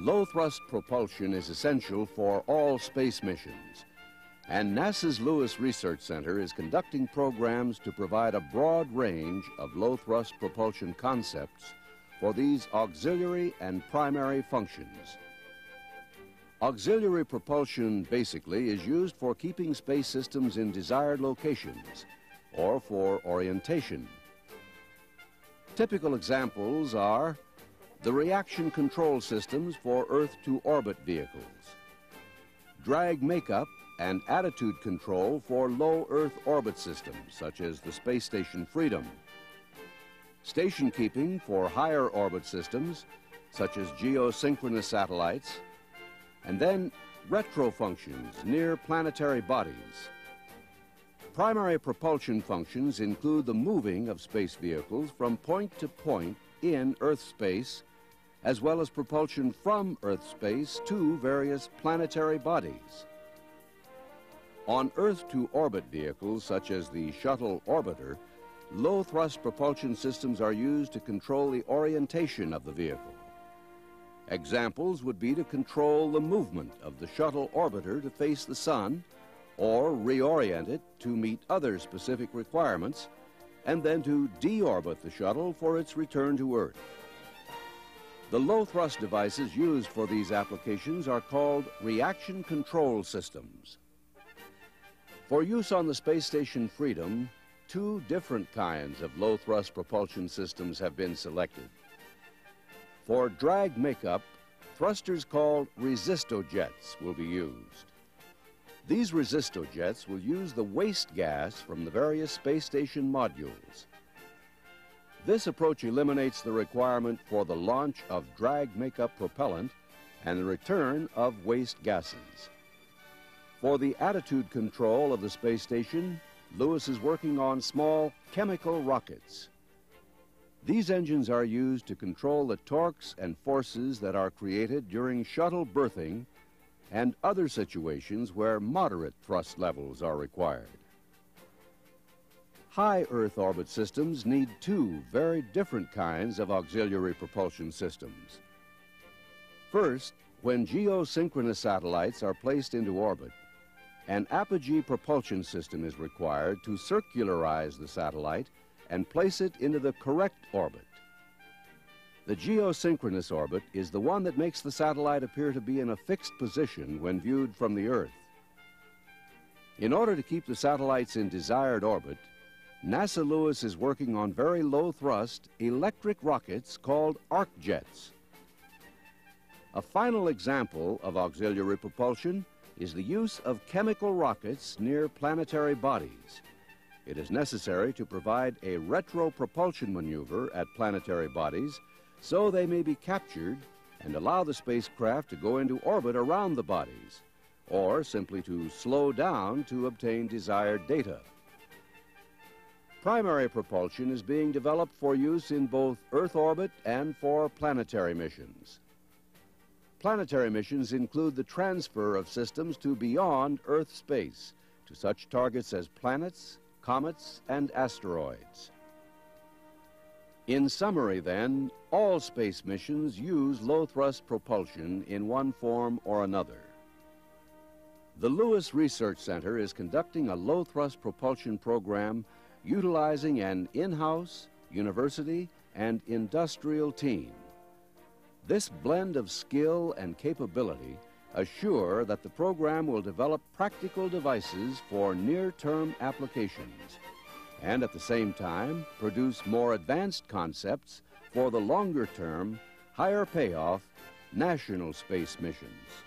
Low thrust propulsion is essential for all space missions, and NASA's Lewis Research Center is conducting programs to provide a broad range of low thrust propulsion concepts for these auxiliary and primary functions. Auxiliary propulsion basically is used for keeping space systems in desired locations or for orientation. Typical examples are the reaction control systems for Earth to orbit vehicles, drag makeup and attitude control for low Earth orbit systems, such as the space station Freedom, station keeping for higher orbit systems, such as geosynchronous satellites, and then retro functions near planetary bodies. Primary propulsion functions include the moving of space vehicles from point to point in Earth space as well as propulsion from Earth space to various planetary bodies. On Earth to orbit vehicles such as the Shuttle Orbiter, low thrust propulsion systems are used to control the orientation of the vehicle. Examples would be to control the movement of the shuttle orbiter to face the sun or reorient it to meet other specific requirements and then to deorbit the shuttle for its return to Earth. The low thrust devices used for these applications are called reaction control systems. For use on the space station Freedom, two different kinds of low thrust propulsion systems have been selected. For drag makeup, thrusters called resistojets will be used. These resistojets will use the waste gas from the various space station modules. This approach eliminates the requirement for the launch of drag makeup propellant and the return of waste gases. For the attitude control of the space station, Lewis is working on small chemical rockets. These engines are used to control the torques and forces that are created during shuttle berthing and other situations where moderate thrust levels are required. High Earth orbit systems need two very different kinds of auxiliary propulsion systems. First, when geosynchronous satellites are placed into orbit, an apogee propulsion system is required to circularize the satellite and place it into the correct orbit. The geosynchronous orbit is the one that makes the satellite appear to be in a fixed position when viewed from the Earth. In order to keep the satellites in desired orbit, NASA Lewis is working on very low thrust electric rockets called arc jets. A final example of auxiliary propulsion is the use of chemical rockets near planetary bodies. It is necessary to provide a retro propulsion maneuver at planetary bodies so they may be captured and allow the spacecraft to go into orbit around the bodies, or simply to slow down to obtain desired data. Primary propulsion is being developed for use in both Earth orbit and for planetary missions. Planetary missions include the transfer of systems to beyond Earth space to such targets as planets, comets, and asteroids. In summary, then, all space missions use low thrust propulsion in one form or another. The Lewis Research Center is conducting a low thrust propulsion program utilizing an in-house, university, and industrial team. This blend of skill and capability assure that the program will develop practical devices for near-term applications and at the same time produce more advanced concepts for the longer-term, higher payoff national space missions.